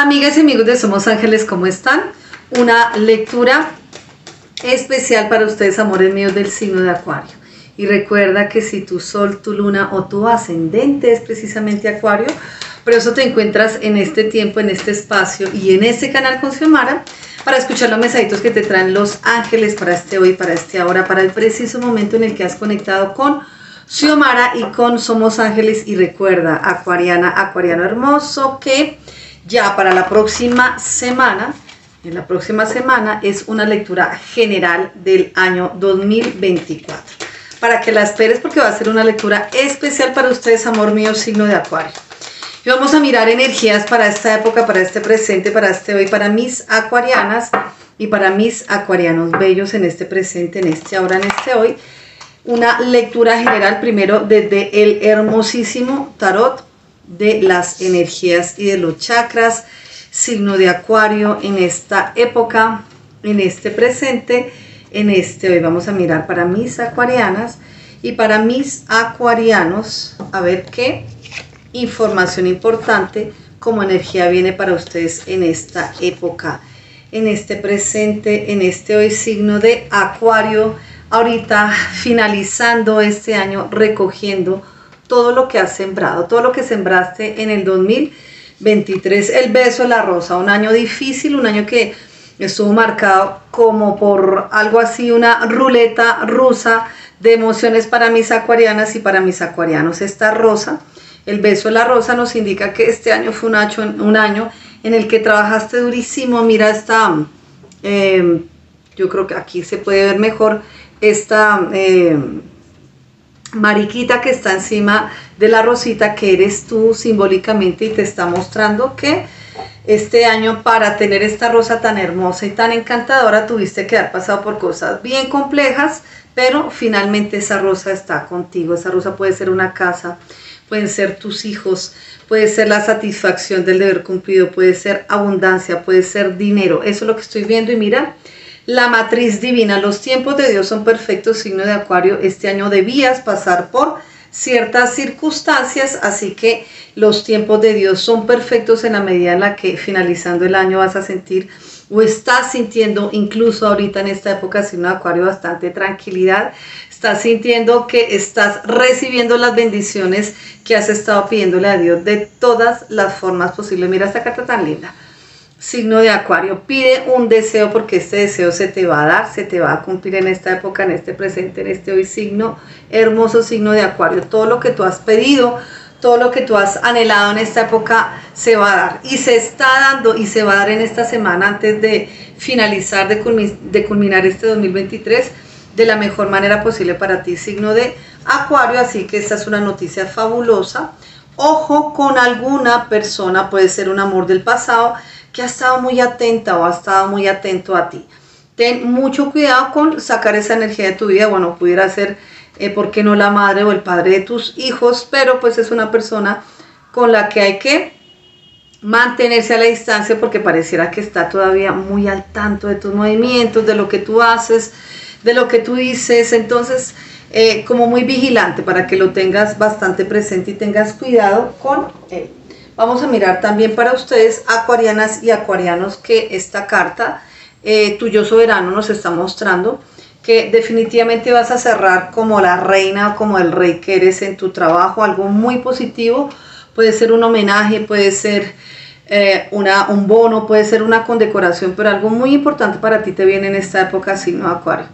Amigas y amigos de Somos Ángeles, ¿cómo están? Una lectura especial para ustedes, amores míos del signo de Acuario. Y recuerda que si tu sol, tu luna o tu ascendente es precisamente Acuario, por eso te encuentras en este tiempo, en este espacio y en este canal con Xiomara para escuchar los mensajitos que te traen los ángeles para este hoy, para este ahora, para el preciso momento en el que has conectado con Xiomara y con Somos Ángeles. Y recuerda, Acuariana, Acuariano hermoso, que ya para la próxima semana, en la próxima semana es una lectura general del año 2024. Para que la esperes porque va a ser una lectura especial para ustedes, amor mío, signo de Acuario. Y vamos a mirar energías para esta época, para este presente, para este hoy, para mis acuarianas y para mis acuarianos bellos en este presente, en este ahora, en este hoy. Una lectura general primero desde el hermosísimo tarot de las energías y de los chakras, signo de acuario en esta época, en este presente, en este hoy. Vamos a mirar para mis acuarianas y para mis acuarianos, a ver qué información importante como energía viene para ustedes en esta época, en este presente, en este hoy signo de acuario, ahorita finalizando este año, recogiendo todo lo que has sembrado, todo lo que sembraste en el 2023. El beso de la rosa, un año difícil, un año que estuvo marcado como por algo así, una ruleta rusa de emociones para mis acuarianas y para mis acuarianos. Esta rosa, el beso de la rosa nos indica que este año fue un año, en el que trabajaste durísimo. Mira esta, eh, yo creo que aquí se puede ver mejor esta... Eh, mariquita que está encima de la rosita que eres tú simbólicamente y te está mostrando que este año para tener esta rosa tan hermosa y tan encantadora tuviste que haber pasado por cosas bien complejas, pero finalmente esa rosa está contigo. Esa rosa puede ser una casa, pueden ser tus hijos, puede ser la satisfacción del deber cumplido, puede ser abundancia, puede ser dinero. Eso es lo que estoy viendo y mira, la matriz divina. Los tiempos de Dios son perfectos, signo de Acuario. Este año debías pasar por ciertas circunstancias, así que los tiempos de Dios son perfectos en la medida en la que finalizando el año vas a sentir o estás sintiendo incluso ahorita en esta época signo de Acuario bastante tranquilidad, estás sintiendo que estás recibiendo las bendiciones que has estado pidiéndole a Dios de todas las formas posibles. Mira esta carta tan linda signo de acuario, pide un deseo porque este deseo se te va a dar, se te va a cumplir en esta época, en este presente, en este hoy signo, hermoso signo de acuario. Todo lo que tú has pedido, todo lo que tú has anhelado en esta época se va a dar y se está dando y se va a dar en esta semana antes de finalizar, de, de culminar este 2023 de la mejor manera posible para ti, signo de acuario, así que esta es una noticia fabulosa. Ojo con alguna persona, puede ser un amor del pasado, que ha estado muy atenta o ha estado muy atento a ti. Ten mucho cuidado con sacar esa energía de tu vida. Bueno, pudiera ser, eh, ¿por qué no la madre o el padre de tus hijos? Pero pues es una persona con la que hay que mantenerse a la distancia porque pareciera que está todavía muy al tanto de tus movimientos, de lo que tú haces, de lo que tú dices. Entonces, eh, como muy vigilante para que lo tengas bastante presente y tengas cuidado con él. Vamos a mirar también para ustedes, acuarianas y acuarianos, que esta carta, eh, tuyo soberano, nos está mostrando que definitivamente vas a cerrar como la reina o como el rey que eres en tu trabajo, algo muy positivo, puede ser un homenaje, puede ser eh, una, un bono, puede ser una condecoración, pero algo muy importante para ti te viene en esta época signo acuario.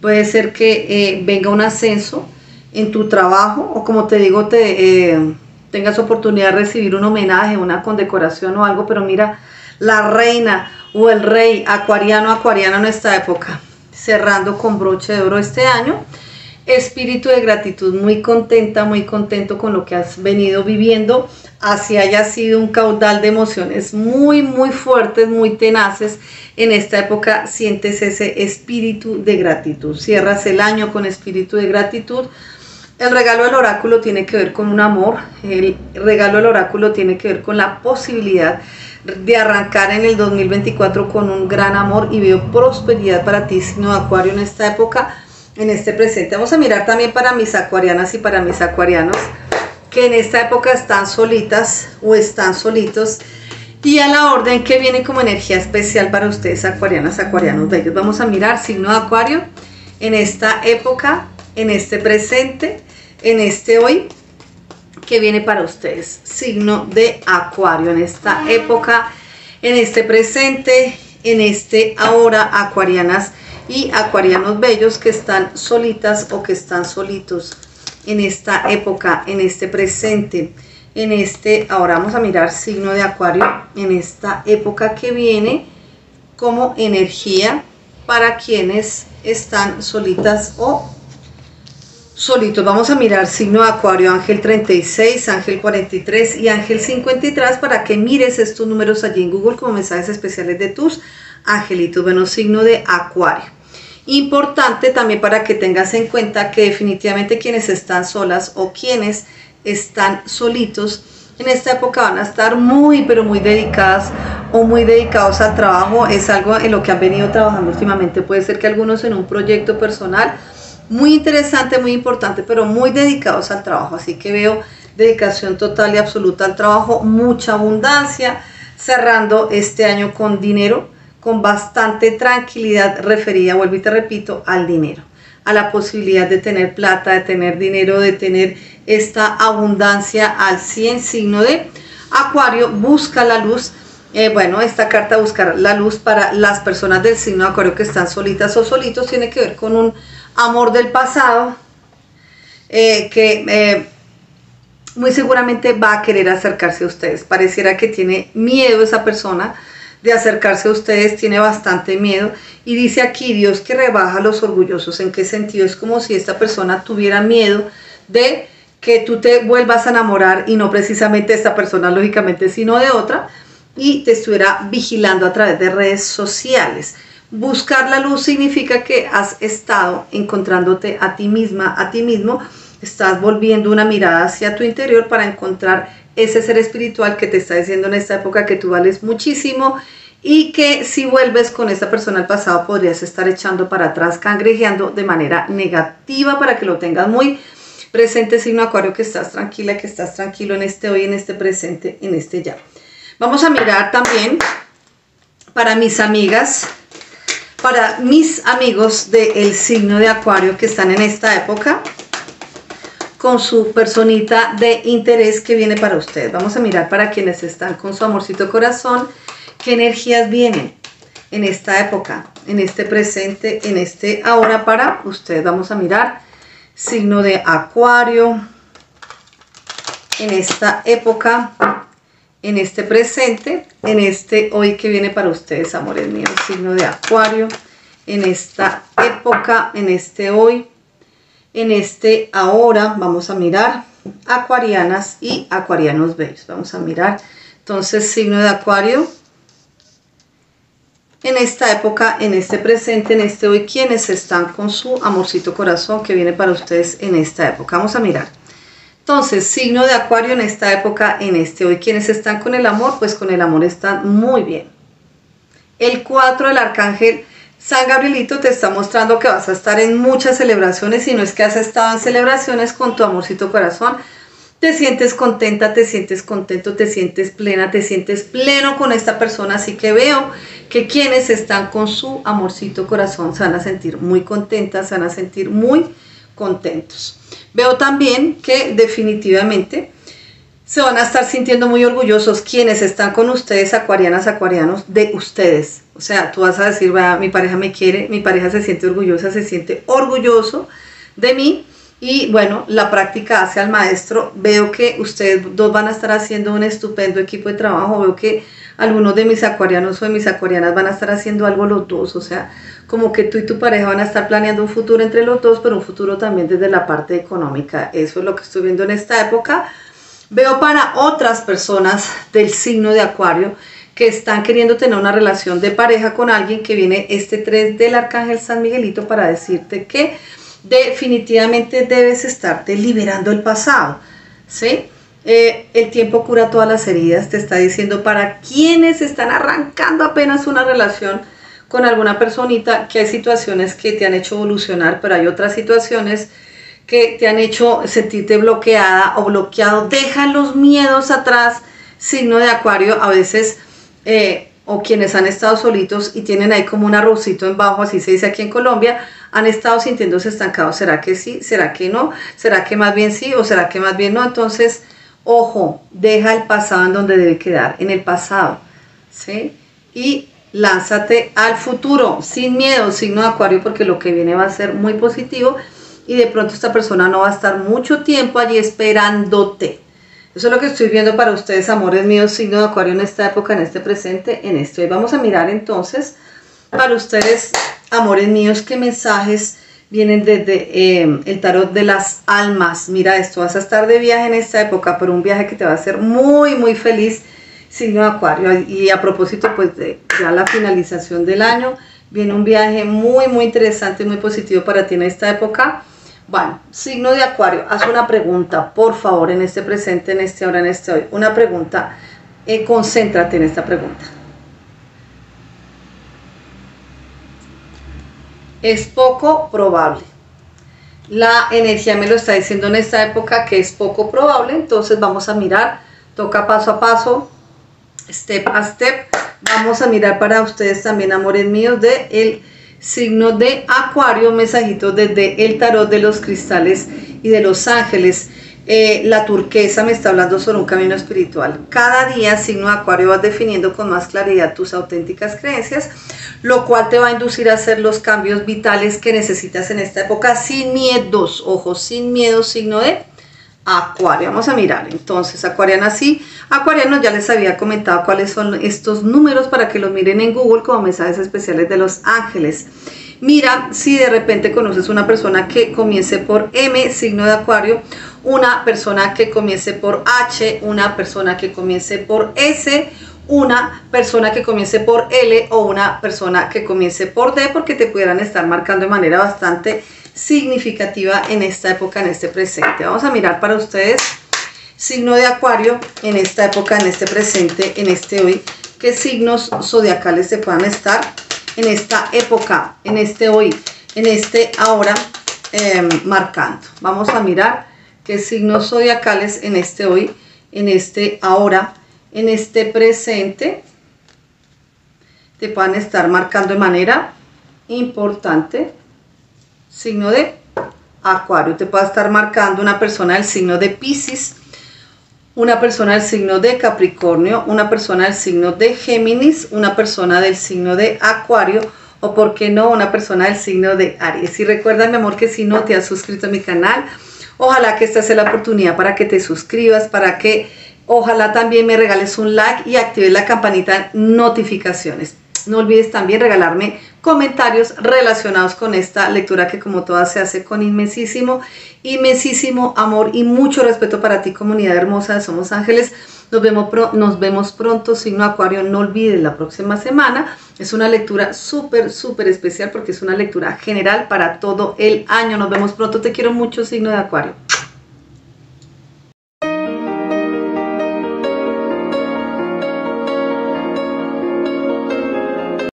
Puede ser que eh, venga un ascenso en tu trabajo o como te digo, te tengas oportunidad de recibir un homenaje, una condecoración o algo, pero mira, la reina o el rey acuariano, acuariana en esta época, cerrando con broche de oro este año. Espíritu de gratitud, muy contenta, muy contento con lo que has venido viviendo, así haya sido un caudal de emociones muy, muy fuertes, muy tenaces. En esta época sientes ese espíritu de gratitud. Cierras el año con espíritu de gratitud el regalo del oráculo tiene que ver con un amor, el regalo del oráculo tiene que ver con la posibilidad de arrancar en el 2024 con un gran amor y veo prosperidad para ti, signo de acuario en esta época, en este presente. Vamos a mirar también para mis acuarianas y para mis acuarianos que en esta época están solitas o están solitos Y a la orden que viene como energía especial para ustedes, acuarianas, acuarianos bellos. Vamos a mirar signo de acuario en esta época, en este presente, en este hoy, que viene para ustedes. Signo de acuario en esta época, en este presente, en este ahora, acuarianas y acuarianos bellos que están solitas o que están solitos en esta época, en este presente en este, ahora vamos a mirar signo de acuario, en esta época que viene como energía para quienes están solitas o solitos. Vamos a mirar signo de acuario, ángel 36, ángel 43 y ángel 53 para que mires estos números allí en Google como mensajes especiales de tus angelitos. Bueno, signo de acuario. Importante también para que tengas en cuenta que definitivamente quienes están solas o quienes están solitos, en esta época van a estar muy, pero muy dedicadas o muy dedicados al trabajo. Es algo en lo que han venido trabajando últimamente. Puede ser que algunos en un proyecto personal muy interesante, muy importante, pero muy dedicados al trabajo. Así que veo dedicación total y absoluta al trabajo, mucha abundancia, cerrando este año con dinero, con bastante tranquilidad referida, vuelvo y te repito, al dinero, a la posibilidad de tener plata, de tener dinero, de tener esta abundancia al 100 signo de Acuario, busca la luz. Eh, bueno, esta carta buscar la luz para las personas del signo de Acuario que están solitas o solitos tiene que ver con un amor del pasado eh, que eh, muy seguramente va a querer acercarse a ustedes. Pareciera que tiene miedo esa persona de acercarse a ustedes, tiene bastante miedo. Y dice aquí Dios que rebaja a los orgullosos. ¿En qué sentido? Es como si esta persona tuviera miedo de que tú te vuelvas a enamorar y no precisamente esta persona, lógicamente, sino de otra, y te estuviera vigilando a través de redes sociales. Buscar la luz significa que has estado encontrándote a ti misma, a ti mismo, estás volviendo una mirada hacia tu interior para encontrar ese ser espiritual que te está diciendo en esta época que tú vales muchísimo y que si vuelves con esta persona al pasado podrías estar echando para atrás, cangrejeando de manera negativa para que lo tengas muy presente signo acuario que estás tranquila, que estás tranquilo en este hoy, en este presente, en este ya. Vamos a mirar también para mis amigas, para mis amigos del signo de acuario que están en esta época con su personita de interés que viene para ustedes. Vamos a mirar para quienes están con su amorcito corazón, qué energías vienen en esta época, en este presente, en este ahora para ustedes. Vamos a mirar signo de acuario, en esta época, en este presente, en este hoy que viene para ustedes, amores míos, signo de acuario, en esta época, en este hoy, en este ahora, vamos a mirar acuarianas y acuarianos bellos, vamos a mirar, entonces signo de acuario, en esta época, en este presente, en este hoy, quienes están con su amorcito corazón que viene para ustedes en esta época. Vamos a mirar. Entonces, signo de acuario en esta época, en este hoy, quienes están con el amor, pues con el amor están muy bien. El 4 del arcángel San Gabrielito te está mostrando que vas a estar en muchas celebraciones, y no es que has estado en celebraciones con tu amorcito corazón, te sientes contenta, te sientes contento, te sientes plena, te sientes pleno con esta persona, así que veo que quienes están con su amorcito corazón se van a sentir muy contentas, se van a sentir muy contentos. Veo también que definitivamente se van a estar sintiendo muy orgullosos quienes están con ustedes, acuarianas, acuarianos, de ustedes. O sea, tú vas a decir, mi pareja me quiere, mi pareja se siente orgullosa, se siente orgulloso de mí y bueno, la práctica hace al maestro. Veo que ustedes dos van a estar haciendo un estupendo equipo de trabajo. Veo que algunos de mis acuarianos o de mis acuarianas van a estar haciendo algo los dos. O sea, como que tú y tu pareja van a estar planeando un futuro entre los dos, pero un futuro también desde la parte económica. Eso es lo que estoy viendo en esta época. Veo para otras personas del signo de acuario que están queriendo tener una relación de pareja con alguien que viene este 3 del Arcángel San Miguelito para decirte que definitivamente debes estarte liberando el pasado, ¿sí? Eh, el tiempo cura todas las heridas, te está diciendo para quienes están arrancando apenas una relación con alguna personita, que hay situaciones que te han hecho evolucionar, pero hay otras situaciones que te han hecho sentirte bloqueada o bloqueado. Deja los miedos atrás, signo de acuario, a veces eh, o quienes han estado solitos y tienen ahí como un arrocito en bajo, así se dice aquí en Colombia, han estado sintiéndose estancados. ¿Será que sí? ¿Será que no? ¿Será que más bien sí o será que más bien no? Entonces, ojo, deja el pasado en donde debe quedar, en el pasado. ¿Sí? Y lánzate al futuro, sin miedo, signo de acuario, porque lo que viene va a ser muy positivo y de pronto esta persona no va a estar mucho tiempo allí esperándote. Eso es lo que estoy viendo para ustedes, amores míos, signo de acuario en esta época, en este presente, en esto. Y vamos a mirar entonces para ustedes, amores míos, qué mensajes vienen desde eh, el tarot de las almas. Mira esto, vas a estar de viaje en esta época, pero un viaje que te va a hacer muy, muy feliz, signo de acuario. Y a propósito, pues de ya la finalización del año, viene un viaje muy, muy interesante, muy positivo para ti en esta época. Bueno, signo de acuario, haz una pregunta, por favor, en este presente, en este hora, en este hoy. Una pregunta, eh, concéntrate en esta pregunta. Es poco probable. La energía me lo está diciendo en esta época que es poco probable, entonces vamos a mirar, toca paso a paso, step a step. Vamos a mirar para ustedes también, amores míos, de el signo de Acuario, mensajito desde el tarot de los cristales y de los ángeles. Eh, la turquesa me está hablando sobre un camino espiritual. Cada día, signo de Acuario, vas definiendo con más claridad tus auténticas creencias, lo cual te va a inducir a hacer los cambios vitales que necesitas en esta época sin miedos, ojo, sin miedo, signo de Acuario. Vamos a mirar entonces, Acuariana sí. Acuariano ya les había comentado cuáles son estos números para que los miren en Google como mensajes especiales de los ángeles. Mira si de repente conoces una persona que comience por M, signo de Acuario, una persona que comience por H, una persona que comience por S, una persona que comience por L o una persona que comience por D porque te pudieran estar marcando de manera bastante significativa en esta época, en este presente. Vamos a mirar para ustedes, signo de acuario, en esta época, en este presente, en este hoy, qué signos zodiacales se puedan estar en esta época, en este hoy, en este ahora, em, marcando. Vamos a mirar qué signos zodiacales en este hoy, en este ahora, en este presente, te puedan estar marcando de manera importante signo de Acuario. Te puede estar marcando una persona del signo de Pisces, una persona del signo de Capricornio, una persona del signo de Géminis, una persona del signo de Acuario o, por qué no, una persona del signo de Aries. Y recuerda, mi amor, que si no te has suscrito a mi canal, ojalá que esta sea la oportunidad para que te suscribas, para que ojalá también me regales un like y actives la campanita notificaciones. No olvides también regalarme comentarios relacionados con esta lectura que como todas se hace con inmensísimo, inmensísimo amor y mucho respeto para ti comunidad hermosa de Somos Ángeles. Nos vemos, nos vemos pronto, signo Acuario, no olvides la próxima semana. Es una lectura súper, súper especial porque es una lectura general para todo el año. Nos vemos pronto, te quiero mucho, signo de Acuario.